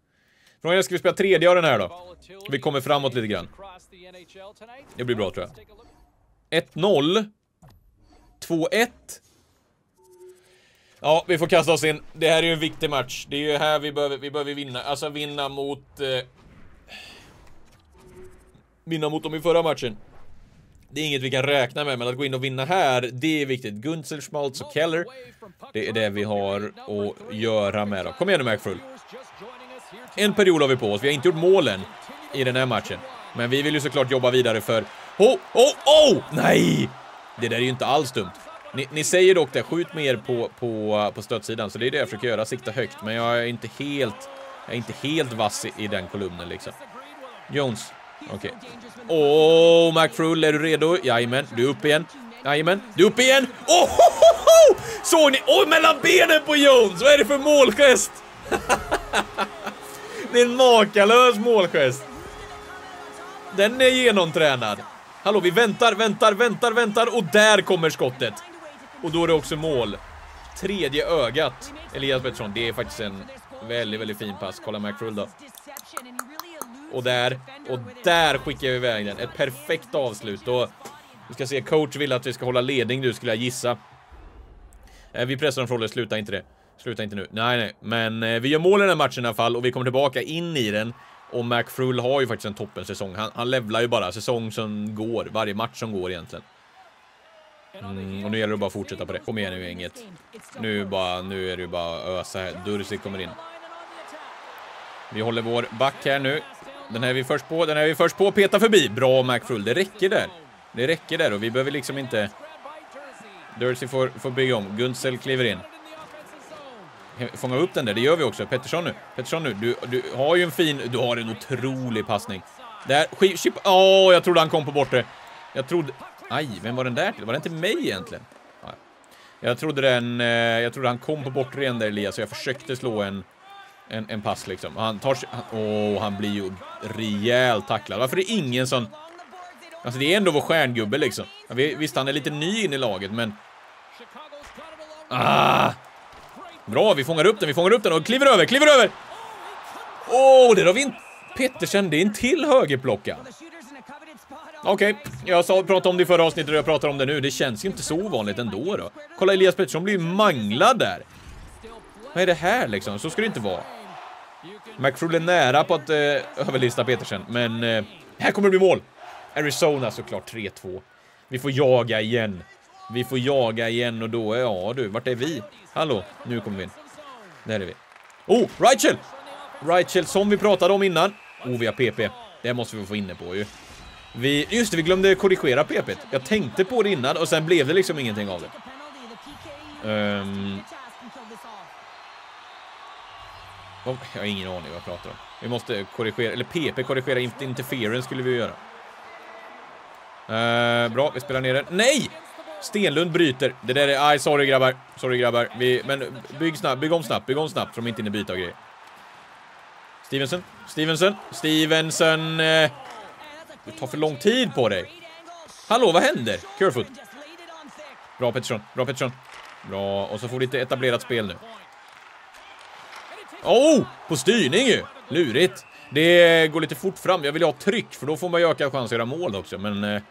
Frågan är, ska vi spela tredje av den här då? Vi kommer framåt lite grann. Det blir bra tror jag. 1-0. 2-1. Ja, vi får kasta oss in. Det här är ju en viktig match. Det är ju här vi behöver, vi behöver vinna. Alltså vinna mot... Eh, vinna mot dem i förra matchen. Det är inget vi kan räkna med, men att gå in och vinna här, det är viktigt. Gunzel, Schmaltz och Keller. Det är det vi har att göra med då. Kom igen nu McFrull. En period har vi på oss. Vi har inte gjort målen i den här matchen. Men vi vill ju såklart jobba vidare för... Oh, oh, oh! Nej! Det där är ju inte alls dumt. Ni, ni säger dock det, skjut mer på, på, på stötsidan, så det är det jag försöker göra, sikta högt. Men jag är inte helt, jag är inte helt vass i, i den kolumnen liksom. Jones, okej. Okay. Åh, oh, McFrull, är du redo? Jajamän, du är uppe igen. Jajamän, du är uppe igen! Oh, ho, ho, ho! Såg ni? Oj, oh, mellan benen på Jones! Vad är det för målgest? det är en makalös målgest. Den är genomtränad. Hallå, vi väntar, väntar, väntar, väntar och där kommer skottet. Och då är det också mål. Tredje ögat. Elias Pettersson, det är faktiskt en väldigt, väldigt fin pass. Kolla McFrull då. Och där, och där skickar vi iväg den. Ett perfekt avslut. Och vi ska se, coach vill att vi ska hålla ledning nu skulle jag gissa. Eh, vi pressar dem från sluta inte det. Sluta inte nu. Nej, nej. Men eh, vi gör mål i den här matchen i alla fall och vi kommer tillbaka in i den. Och McFrull har ju faktiskt en toppensäsong. Han, han levlar ju bara säsong som går, varje match som går egentligen. Mm, och nu gäller det bara att fortsätta på det. Kom igen nu gänget. Nu, bara, nu är det ju bara att ösa här. Dursic kommer in. Vi håller vår back här nu. Den här är vi först på, den här är vi först på. Peta förbi. Bra McFrull, det räcker där. Det räcker där och vi behöver liksom inte... Dursey får, får bygga om. Gunsel kliver in. Fånga upp den där, det gör vi också. Pettersson nu. Pettersson nu. Du, du har ju en fin... Du har en otrolig passning. Där, skiv... Chip... Åh, oh, jag trodde han kom på bortre. Jag trodde... Aj, vem var den där till? Var den till mig egentligen? Jag trodde den... Eh, jag trodde han kom på bortre igen där, Elias, så jag försökte slå en... En, en pass liksom. Han tar sig... Åh, oh, han blir ju rejält tacklad. Varför är det ingen som... Alltså det är ändå vår stjärngubbe liksom. Visst, han är lite ny in i laget, men... Ah! Bra, vi fångar upp den, vi fångar upp den och kliver över, kliver över! Åh, oh, där har vi en... Pettersen, det är en till högerplocka. Okej, okay. jag sa, pratade om det i förra avsnittet och jag pratar om det nu. Det känns ju inte så ovanligt ändå då. Kolla, Elias Pettersson blir manglad där. Vad är det här liksom? Så ska det inte vara. McFrull är nära på att eh, överlista Petersen, men eh, här kommer det bli mål. Arizona såklart 3-2. Vi får jaga igen. Vi får jaga igen och då, ja du, vart är vi? Hallå, nu kommer vi in. Där är vi. Oh, Rachel! Rachel som vi pratade om innan. Oh, vi har PP. Det måste vi få inne på ju. Vi, just det, vi glömde korrigera PP. Jag tänkte på det innan och sen blev det liksom ingenting av det. Um, oh, jag har ingen aning vad jag pratar om. Vi måste korrigera, eller PP korrigera interference skulle vi göra. Uh, bra, vi spelar ner den. Nej! Stenlund bryter. Det där är... Aj, sorry grabbar. Sorry grabbar. Vi, men bygg snabbt, bygg om snabbt, bygg om snabbt så de inte hinner byta och grejer. Stevenson, Stevenson, Stevenson. Eh, du tar för lång tid på dig. Hallå, vad händer? Curfoot. Bra Pettersson, bra Pettersson. Bra, och så får du lite etablerat spel nu. Oh, på styrning ju. Lurigt. Det går lite fort fram. Jag vill ha tryck, för då får man ju ökad chans att göra mål också, men... Eh,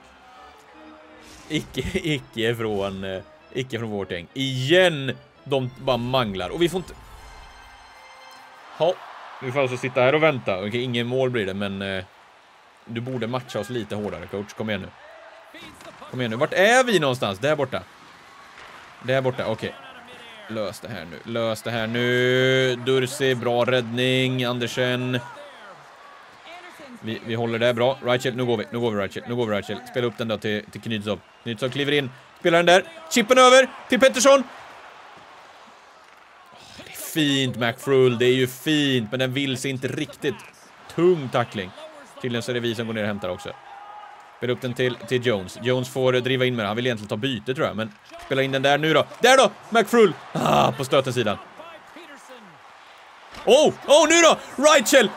icke, icke från, eh, icke från vårt gäng. Igen! De bara manglar och vi får inte... Ja, vi får alltså sitta här och vänta. Okej, ingen mål blir det, men eh, du borde matcha oss lite hårdare, coach. Kom igen nu. Kom igen nu. Vart är vi någonstans? Där borta. Där borta, okej. Lös det här nu. Lös det här nu. Dursi, bra räddning. Andersen. Vi, vi håller det bra. Rachel, nu går vi. Nu går vi Rachel. Nu går vi Rachel. Spela upp den då till, till Knytsov. Knytsov kliver in. Spelar den där. Chippen över till Pettersson. det är fint McFrull, det är ju fint, men den vill sig inte riktigt. Tung tackling. Tydligen så är det vi som går ner och hämtar också. Spelar upp den till, till Jones. Jones får driva in med den. Han vill egentligen ta byte tror jag, men spela in den där nu då. Där då! McFrull! Ah, på stöten Oh! Oh, nu då! Reichel!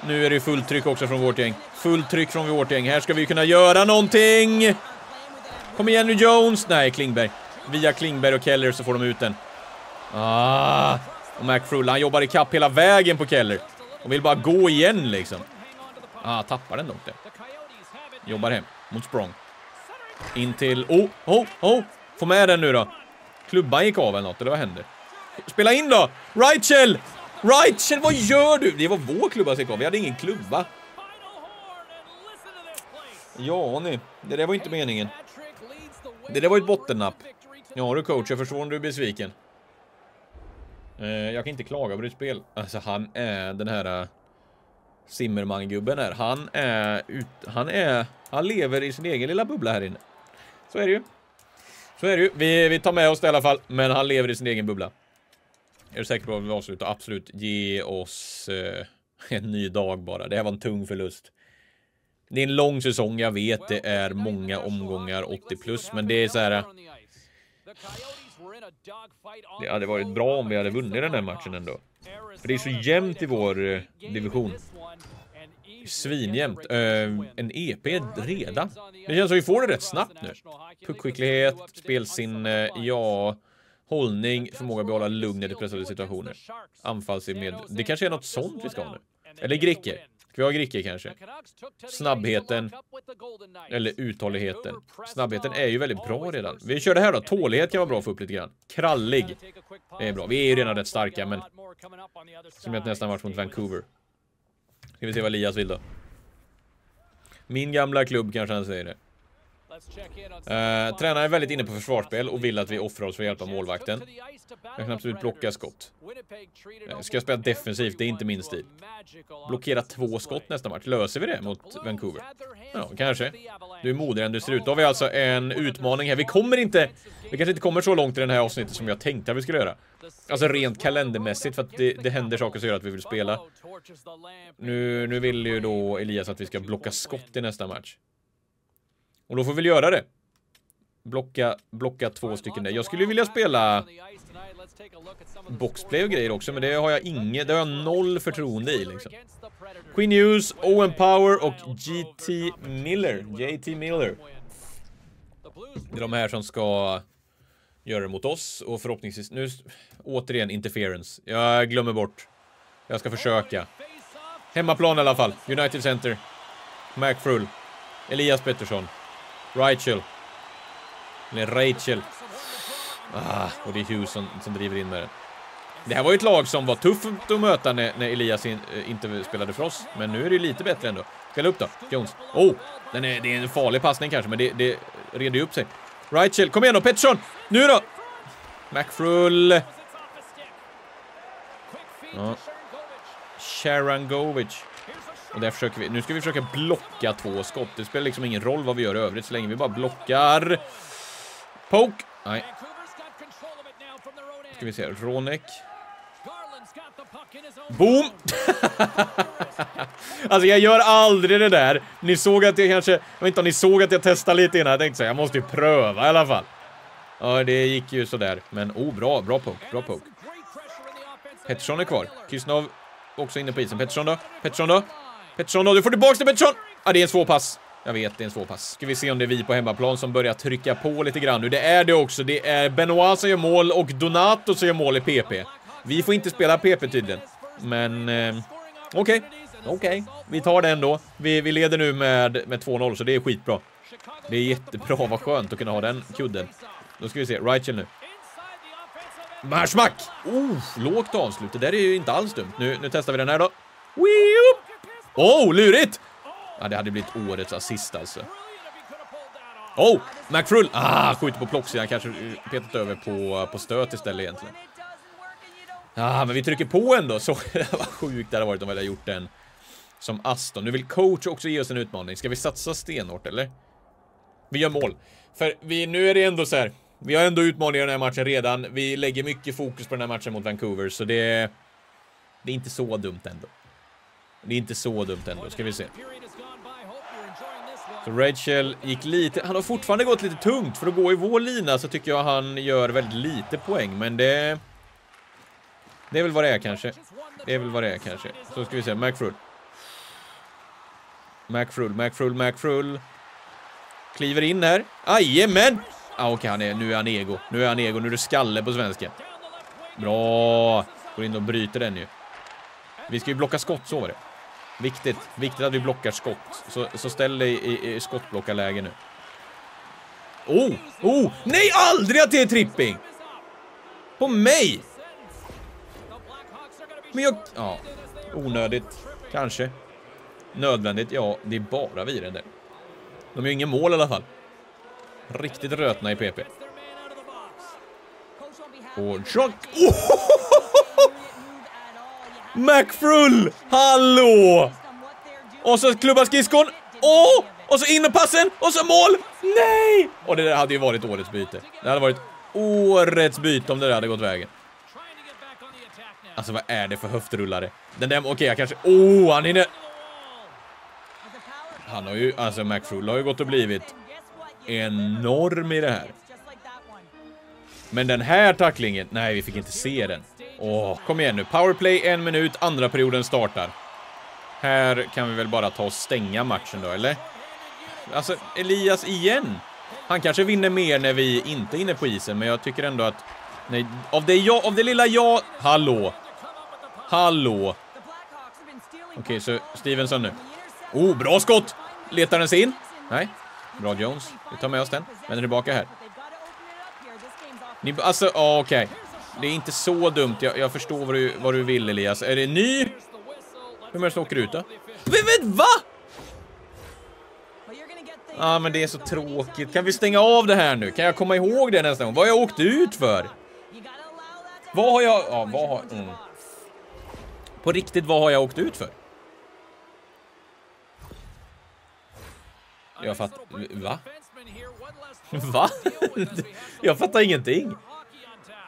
Nu är det fullt tryck också från vårt gäng. Fullt tryck från vårt gäng. Här ska vi kunna göra någonting! Kom igen nu Jones! Nej, Klingberg. Via Klingberg och Keller så får de ut den. Ah! Och McFrull, han jobbar i kapp hela vägen på Keller. Och vill bara gå igen liksom. Ah, tappar den dock det. Jobbar hem mot Sprong. In till... Oh, oh, oh! Få med den nu då. Klubban gick av eller något, eller vad händer? Spela in då! Reichel! Reichel, vad gör du? Det var vår klubba som gick av, vi hade ingen klubba. Ja, ni. Det där var inte meningen. Det där var ett bottennapp. Ja du coach, jag förstår om du är besviken. Eh, jag kan inte klaga på ditt spel. Alltså han är den här... Eh, uh, Zimmerman-gubben här. Han är, ut, han är... Han lever i sin egen lilla bubbla här inne. Så är det ju. Så är det ju. Vi, vi tar med oss det i alla fall. Men han lever i sin egen bubbla. Är du säker på att vi avslutar? Absolut. Ge oss eh, en ny dag bara. Det här var en tung förlust. Det är en lång säsong, jag vet. Det är många omgångar, 80 plus. Men det är så här... Det hade varit bra om vi hade vunnit den här matchen ändå. För det är så jämnt i vår eh, division. Svinjämnt. Uh, en EP redan. Det känns som vi får det rätt snabbt nu. Puckskicklighet, spelsinne, ja. Hållning, förmåga att behålla lugnet i pressade situationer. Anfallsmed. Det kanske är något sånt vi ska ha nu. Eller Gricke. Ska vi ha Gricke kanske? Snabbheten. Eller uthålligheten. Snabbheten är ju väldigt bra redan. Vi kör det här då. Tålighet kan vara bra att få upp lite grann. Krallig. Det är bra. Vi är ju redan rätt starka, men... Som jag nästa match mot Vancouver. Ska vi se vad Elias vill då. Min gamla klubb kanske han säger det. Uh, tränaren är väldigt inne på försvarsspel och vill att vi offrar oss för att hjälpa målvakten. Jag kan absolut blocka skott. Uh, ska jag spela defensivt? Det är inte min stil. Blockera två skott nästa match. Löser vi det mot Vancouver? Ja, kanske. Du är modigare än du ser ut. Då har vi alltså en utmaning här. Vi kommer inte... Vi kanske inte kommer så långt i den här avsnittet som jag tänkte att vi skulle göra. Alltså rent kalendermässigt för att det, det händer saker som gör att vi vill spela. Nu, nu vill ju då Elias att vi ska blocka skott i nästa match. Och då får vi väl göra det. Blocka, blocka två stycken där. Jag skulle vilja spela boxplay och grejer också, men det har jag inget, det har jag noll förtroende i liksom. Queen Hughes, Owen Power och GT Miller. JT Miller. Det är de här som ska göra det mot oss och förhoppningsvis, nu återigen interference. Jag glömmer bort. Jag ska försöka. Hemmaplan i alla fall. United Center. McFrull. Elias Pettersson. Rachel. Eller Rachel. Ah, och det är Hughes som, som driver in med den. Det här var ju ett lag som var tufft att möta när, när Elias in, äh, inte spelade för oss. Men nu är det ju lite bättre ändå. Spela upp då, Jones. Oh, den är, det är en farlig passning kanske, men det, det reder ju upp sig. Rachel, kom igen då, Pettersson! Nu då! McFrull. Ja. Sharangovic. Och där försöker vi, nu ska vi försöka blocka två skott. Det spelar liksom ingen roll vad vi gör i övrigt så länge vi bara blockar. Poke! Nej. Ska vi se, Ronek. Boom! alltså jag gör aldrig det där. Ni såg att jag kanske, jag vet inte om ni såg att jag testade lite innan. Jag tänkte säga, jag måste ju pröva i alla fall. Ja, det gick ju sådär. Men oh, bra, bra poke, bra poke. Pettersson är kvar. Kysnov också inne på isen. Pettersson då? Pettersson då? Pettersson då, du får tillbaks till Pettersson! Ja, det är en svår pass. Jag vet, det är en svår pass. Ska vi se om det är vi på hemmaplan som börjar trycka på lite grann nu. Det är det också. Det är Benoit som gör mål och Donato som gör mål i PP. Vi får inte spela PP tydligen. Men eh, okej, okay. okej. Okay. Vi tar det ändå. Vi, vi leder nu med, med 2-0 så det är skitbra. Det är jättebra, vad skönt att kunna ha den kudden. Då ska vi se, Reichel nu. Marsmack! Oh, lågt avslut. Det där är ju inte alls dumt. Nu, nu testar vi den här då. Oh, lurigt! Ja, det hade blivit årets assist alltså. Oh, McFrull! Ah, skjuter på plocksidan. Kanske eh, petat över på, på stöt istället egentligen. Ah, men vi trycker på ändå. Så vad sjukt det hade varit om vi hade gjort den som Aston. Nu vill coach också ge oss en utmaning. Ska vi satsa stenhårt eller? Vi gör mål. För vi, nu är det ändå så här. Vi har ändå utmaningar i den här matchen redan. Vi lägger mycket fokus på den här matchen mot Vancouver, så det... Det är inte så dumt ändå. Det är inte så dumt ändå, ska vi se. Så Rachel gick lite... Han har fortfarande gått lite tungt. För att gå i vår lina så tycker jag han gör väldigt lite poäng, men det... Det är väl vad det är kanske. Det är väl vad det är kanske. Så ska vi se, McFrull. McFrull, McFrull, McFrull. Kliver in här. Jajamän! Ah, Okej, okay, han är, nu är han ego. Nu är han ego, nu är det skalle på svenska. Bra! Går in och bryter den ju. Vi ska ju blocka skott, så var det. Viktigt, viktigt att vi blockar skott. Så, så ställ dig i, i skottblockarläge nu. Oh, oh, nej aldrig att det är tripping! På mig! Men jag, ja, onödigt, kanske. Nödvändigt, ja, det är bara vi den där. De gör ingen mål i alla fall. Riktigt rötna i PP. Och chock! Oh! McFrull! Hallå! Och så klubbar skridskon. Åh! Och så in med passen och så mål! Nej! Och det där hade ju varit årets byte. Det hade varit årets byte om det där hade gått vägen. Alltså vad är det för höftrullare? Den där, okej okay, jag kanske... Oh, han hinner... Han har ju, alltså McFrull har ju gått och blivit enorm i det här. Men den här tacklingen, nej vi fick inte se den. Åh, kom igen nu. Powerplay, en minut, andra perioden startar. Här kan vi väl bara ta och stänga matchen då, eller? Alltså, Elias igen. Han kanske vinner mer när vi inte är inne på isen, men jag tycker ändå att... Nej, av det, jag, av det lilla jag... Hallå! Hallå! Okej, okay, så Stevenson nu. Oh, bra skott! Letar den sig in? Nej. Bra Jones. Vi tar med oss den. Vänder tillbaka här. Ni, alltså, ah, okej. Okay. Det är inte så dumt. Jag, jag förstår vad du, vad du vill, Elias. Är det ny? Hur många som åker ut då? Men, va? Ja, ah, men det är så tråkigt. Kan vi stänga av det här nu? Kan jag komma ihåg det nästa gång? Vad har jag åkt ut för? Vad har jag... Ja, vad har... Mm. På riktigt, vad har jag åkt ut för? Jag fattar... Va? Va? jag fattar ingenting.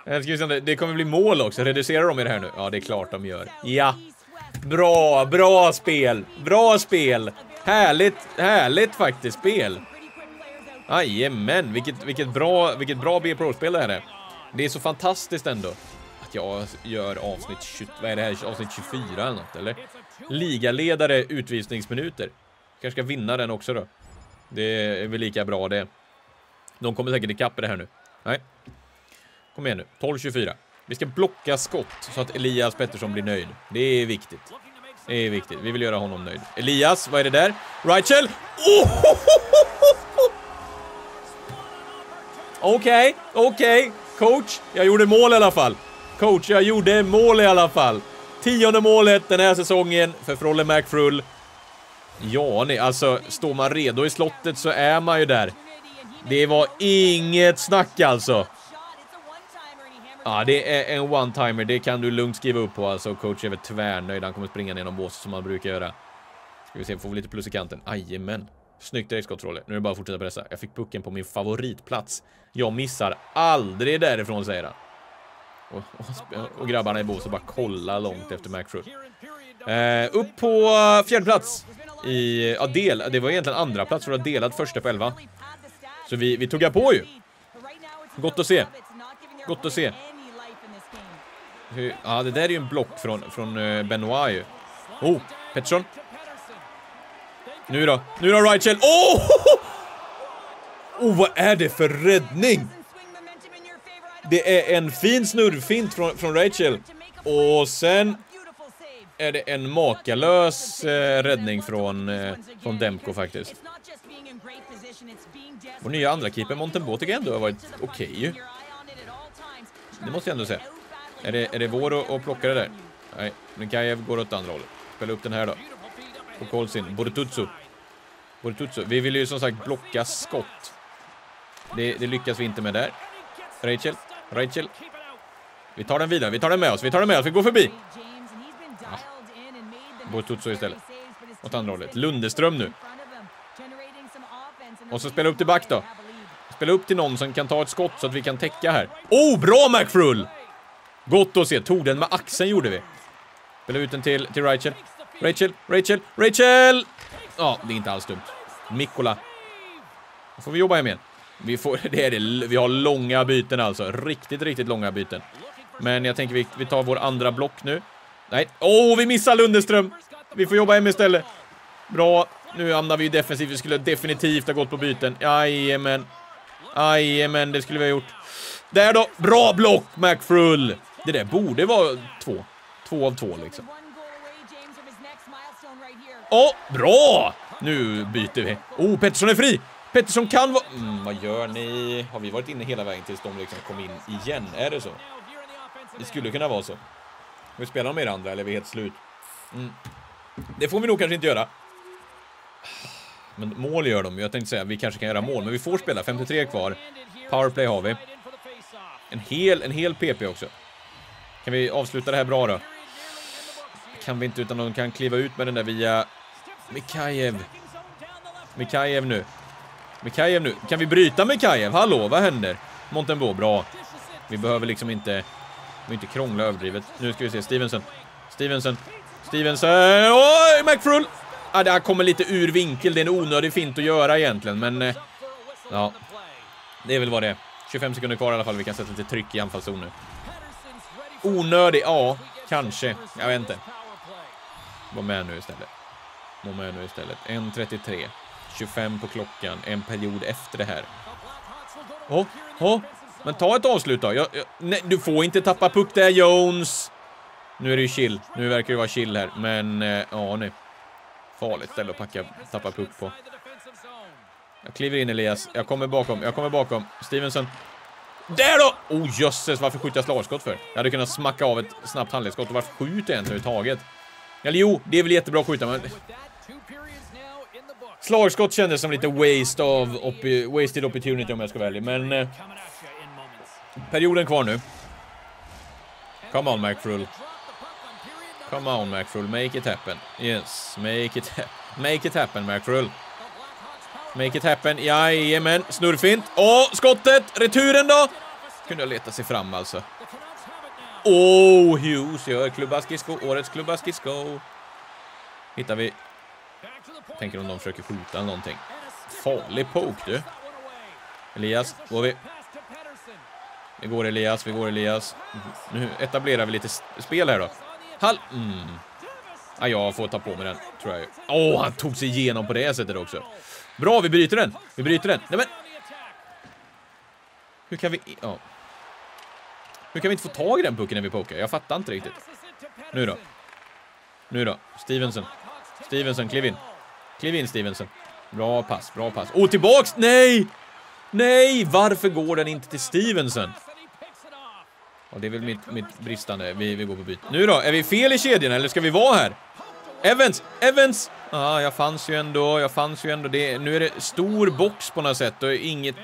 Eh, det kommer bli mål också. Reducerar de i det här nu? Ja, det är klart de gör. Ja. Bra, bra spel. Bra spel. Härligt, härligt faktiskt spel. Jajamän, vilket, vilket bra, vilket bra B-Pro-spel det här är. Det är så fantastiskt ändå. Att jag gör avsnitt 20, vad är det här, avsnitt 24 eller något, eller? Ligaledare utvisningsminuter. Kanske ska vinna den också då. Det är väl lika bra det. De kommer säkert ikapp i det här nu. Nej. Kom igen nu. 12-24. Vi ska blocka skott så att Elias Pettersson blir nöjd. Det är viktigt. Det är viktigt. Vi vill göra honom nöjd. Elias, vad är det där? Rachel! Oh! Okej, okay, okej. Okay. Coach, jag gjorde mål i alla fall. Coach, jag gjorde mål i alla fall. Tionde målet den här säsongen för Frolle McFrull. Ja, nej, alltså står man redo i slottet så är man ju där. Det var inget snack alltså. Ja, det är en one-timer. Det kan du lugnt skriva upp på alltså. Coach är väl tvärnöjd. Han kommer springa ner genom båset som han brukar göra. Ska vi se, får vi lite plus i kanten. Jajamän. Snyggt direktskottrolle. Nu är det bara att fortsätta pressa. Jag fick pucken på min favoritplats. Jag missar aldrig därifrån, säger han. Och, och, och grabbarna i båset bara kollar långt efter McFrull. Eh, upp på fjärde plats i, ja, del, det var egentligen andra plats för att ha delat första på elva. Så vi, vi tuggar på ju. Gott att se. Gott att se. Ja, det där är ju en block från, från eh, Benoit ju. Oh, Pettersson. Nu då, nu då Rachel. Oh! Oh, vad är det för räddning? Det är en fin snurrfint från, från Rachel. Och sen är det en makalös eh, räddning från, eh, från Demko faktiskt. Vår nya andra keeper Montembo tycker jag ändå har varit okej okay, ju. Det måste jag ändå säga. Är det, är det vår att, plocka det där? Nej, Nikajev går åt andra hållet. Spela upp den här då. På Kolsin. Bortutsu. Bortutsu. Vi vill ju som sagt blocka skott. Det, det lyckas vi inte med där. Rachel. Rachel. Vi tar den vidare. Vi tar den med oss. Vi tar den med oss. Vi går förbi. Ja. Bortutsu istället. Åt andra hållet. Lundeström nu. Och så spela upp till back då. Spela upp till någon som kan ta ett skott så att vi kan täcka här. Oh, bra McFrull! Gott att se. Tog den med axeln gjorde vi. Spelar ut den till, till Rachel. Rachel, Rachel, Rachel! Ja, det är inte alls dumt. Mikkola. Då får vi jobba hem igen. Vi, får, det är det. vi har långa byten alltså. Riktigt, riktigt långa byten. Men jag tänker vi, vi tar vår andra block nu. Nej. Åh, oh, vi missar Lundeström! Vi får jobba hem istället. Bra. Nu hamnar vi ju defensivt. Vi skulle definitivt ha gått på byten. Jajamän. Jajamän, det skulle vi ha gjort. Där då! Bra block, McFrull! Det där borde vara två. Två av två liksom. Åh, oh, bra! Nu byter vi. Oh, Pettersson är fri! Pettersson kan vara... Mm, vad gör ni? Har vi varit inne hela vägen tills de liksom kom in igen? Är det så? Det skulle kunna vara så. Ska vi spela med er andra eller är vi helt slut? Mm. Det får vi nog kanske inte göra. Men mål gör de Jag tänkte säga vi kanske kan göra mål, men vi får spela. 53 kvar. Powerplay har vi. En hel, en hel PP också. Kan vi avsluta det här bra då? Kan vi inte, utan de kan kliva ut med den där via Mikajev. Mikajev nu. Mikajev nu. Kan vi bryta Mikajev? Hallå, vad händer? Montenbo, bra. Vi behöver liksom inte, vi inte krångla överdrivet. Nu ska vi se, Stevenson. Stevenson. Stevenson. Oj, McFrull! Ah, det här kommer lite ur vinkel. Det är en onödig fint att göra egentligen, men... Eh, ja. Det är väl vad det är. 25 sekunder kvar i alla fall. Vi kan sätta lite tryck i anfallszon nu. Onödig? Ja, kanske. Jag vet inte. Var med nu istället. Var med nu istället. 1.33. 25 på klockan. En period efter det här. Åh, oh, oh. Men ta ett avslut då. Jag, jag, nej, du får inte tappa puck där, Jones. Nu är det ju chill. Nu verkar det vara chill här, men eh, ja, nu. Farligt ställe att packa, tappa puck på. Jag kliver in Elias. Jag kommer bakom. Jag kommer bakom. Stevenson. Där då! Oh jösses, varför skjuter jag slagskott för? Jag hade kunnat smacka av ett snabbt handledsskott. Och varför skjuter jag inte överhuvudtaget? Eller jo, det är väl jättebra att skjuta, men... Slagskott kändes som lite waste of oppi wasted opportunity om jag ska välja, men... Eh, perioden kvar nu. Come on, McFrull. Come on, McFrull. Make it happen. Yes, make it, happen. make it happen, McFrull. Make it happen. Jajamän, snurrfint. Åh, skottet! Returen då? Kunde jag leta sig fram alltså. Åh, oh, Hughes gör klubbaskisko. Årets klubbaskisko. Hittar vi... Tänker om de försöker skjuta någonting. Farlig poke, du. Elias, går vi. Vi går Elias, vi går Elias. Nu etablerar vi lite spel här då. Hall... Mm. Ja, jag får ta på mig den, tror jag Åh, oh, han tog sig igenom på det sättet också. Bra, vi bryter den. Vi bryter den. Nej, men... Hur kan vi... Ja. Hur kan vi inte få tag i den pucken när vi pokar? Jag fattar inte riktigt. Nu då. Nu då. Stevenson. Stevenson, kliv in. Kliv in, Stevenson. Bra pass, bra pass. Åh, tillbaks! Nej! Nej! Varför går den inte till Stevenson? Och det är väl mitt, mitt bristande. Vi, vi går på byt. Nu då? Är vi fel i kedjan eller ska vi vara här? Evans! Evans! Ja, ah, jag fanns ju ändå. Jag fanns ju ändå. Det, nu är det stor box på något sätt och inget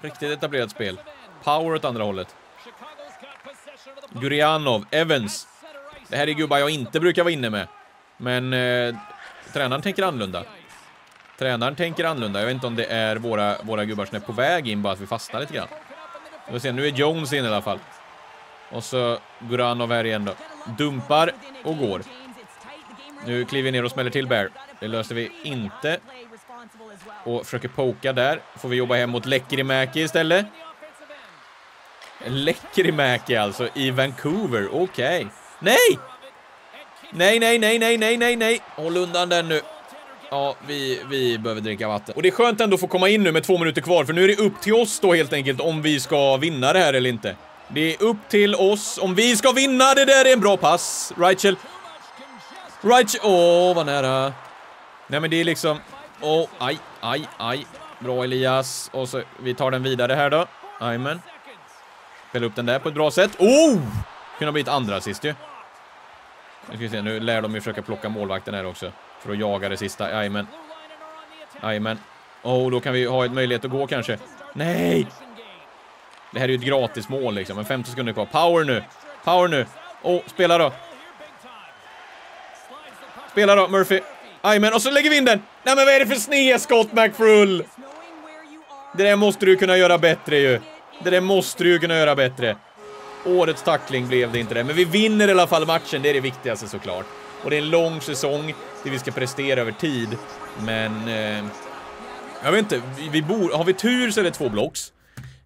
riktigt etablerat spel. Power åt andra hållet. Gurianov, Evans. Det här är gubbar jag inte brukar vara inne med. Men eh, tränaren tänker annorlunda. Tränaren tänker annorlunda. Jag vet inte om det är våra, våra gubbar som är på väg in, bara att vi fastnar lite grann. Vi får se, nu är Jones in i alla fall. Och så Guranov här igen då. Dumpar och går. Nu kliver vi ner och smäller till Bear. Det löser vi inte. Och försöker poka där. Får vi jobba hem mot Lekkerimäki istället. Lekkerimäki alltså, i Vancouver. Okej. Okay. Nej! Nej, nej, nej, nej, nej, nej, nej. Håll undan den nu. Ja, vi, vi behöver dricka vatten. Och det är skönt ändå att få komma in nu med två minuter kvar, för nu är det upp till oss då helt enkelt om vi ska vinna det här eller inte. Det är upp till oss om vi ska vinna. Det där är en bra pass. Rachel. Right... Åh, oh, vad nära. Nej, men det är liksom... Åh, oh, aj, aj, aj. Bra Elias. Och så, vi tar den vidare här då. Jajamän. Spela upp den där på ett bra sätt. Oh! Kunde ha blivit andra sist ju. Nu ska vi se, nu lär de ju försöka plocka målvakten här också. För att jaga det sista. Jajamän. Jajamän. Oh, då kan vi ha ett möjlighet att gå kanske. Nej! Det här är ju ett gratis mål liksom. men 50 sekunder kvar. Power nu. Power nu. Oh, spela då. Spela då, Murphy. Jajamän, och så lägger vi in den. Nej men vad är det för snedskott, McFrull? Det där måste du kunna göra bättre ju. Det där måste du kunna göra bättre. Årets tackling blev det inte det, men vi vinner i alla fall matchen. Det är det viktigaste såklart. Och det är en lång säsong där vi ska prestera över tid. Men... Eh, jag vet inte, vi, vi bor, har vi tur så är det två blocks.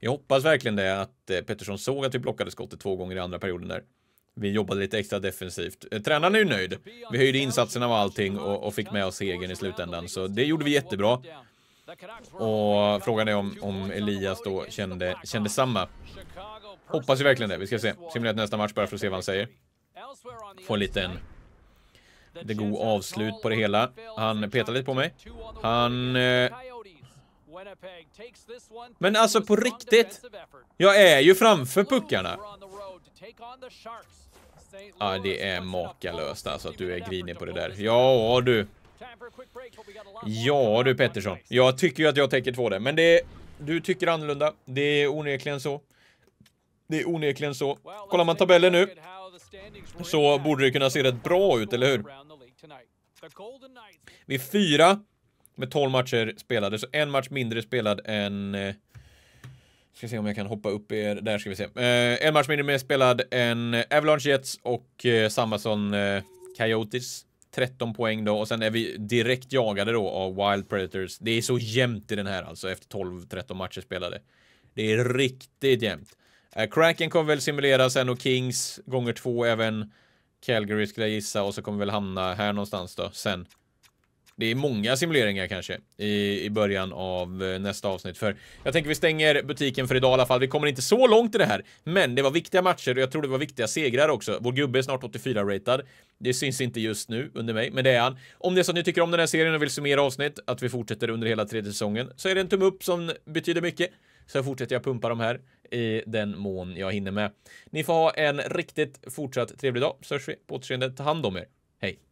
Jag hoppas verkligen det att eh, Pettersson såg att vi blockade skottet två gånger i andra perioden där. Vi jobbade lite extra defensivt. Eh, tränaren är ju nöjd. Vi höjde insatserna och allting och, och fick med oss segern i slutändan, så det gjorde vi jättebra. Och frågan är om, om Elias då kände, kände samma. Hoppas ju verkligen det. Vi ska se. Simulera nästa match bara för att se vad han säger. Få en liten det god avslut på det hela. Han petar lite på mig. Han... Eh... Men alltså på riktigt. Jag är ju framför puckarna. Ja, det är makalöst alltså att du är grinig på det där. Ja, du. Ja, du Pettersson. Jag tycker ju att jag täcker två där, men det... Du tycker annorlunda. Det är onekligen så. Det är onekligen så. Kollar man tabellen nu så borde det kunna se rätt bra ut, eller hur? Vi är fyra med 12 matcher spelade, så en match mindre spelad än... Eh, ska se om jag kan hoppa upp er, där ska vi se. Eh, en match mindre spelad än Avalanche Jets och eh, samma som eh, Coyotes. 13 poäng då och sen är vi direkt jagade då av Wild Predators. Det är så jämnt i den här alltså efter 12-13 matcher spelade. Det är riktigt jämnt. Eh, Kraken kommer väl simulera sen och Kings gånger två även Calgary skulle jag gissa och så kommer vi väl hamna här någonstans då sen. Det är många simuleringar kanske i, i början av eh, nästa avsnitt för jag tänker vi stänger butiken för idag i alla fall. Vi kommer inte så långt i det här, men det var viktiga matcher och jag tror det var viktiga segrar också. Vår gubbe är snart 84 ratad. Det syns inte just nu under mig, men det är han. Om det är så att ni tycker om den här serien och vill summera avsnitt, att vi fortsätter under hela tredje säsongen, så är det en tumme upp som betyder mycket. Så fortsätter jag pumpa de här i den mån jag hinner med. Ni får ha en riktigt fortsatt trevlig dag, så hörs vi på återseende. Ta hand om er. Hej!